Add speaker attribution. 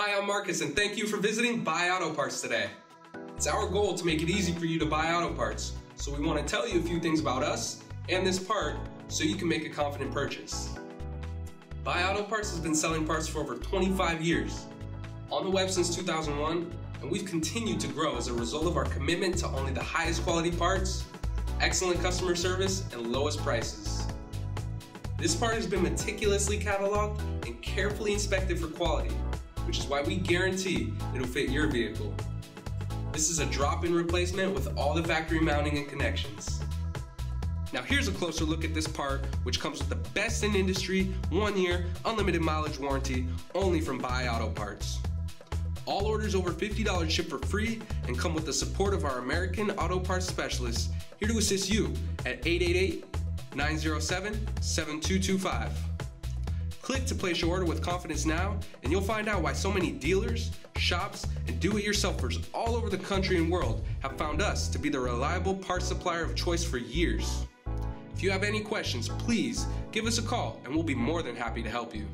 Speaker 1: Hi, I'm Marcus, and thank you for visiting Buy Auto Parts today. It's our goal to make it easy for you to buy auto parts, so we want to tell you a few things about us and this part so you can make a confident purchase. Buy Auto Parts has been selling parts for over 25 years, on the web since 2001, and we've continued to grow as a result of our commitment to only the highest quality parts, excellent customer service, and lowest prices. This part has been meticulously cataloged and carefully inspected for quality, which is why we guarantee it'll fit your vehicle. This is a drop-in replacement with all the factory mounting and connections. Now here's a closer look at this part, which comes with the best in industry, one year, unlimited mileage warranty, only from Buy Auto Parts. All orders over $50 ship for free and come with the support of our American Auto Parts specialists here to assist you at 888-907-7225. Click to place your order with confidence now, and you'll find out why so many dealers, shops, and do-it-yourselfers all over the country and world have found us to be the reliable parts supplier of choice for years. If you have any questions, please give us a call and we'll be more than happy to help you.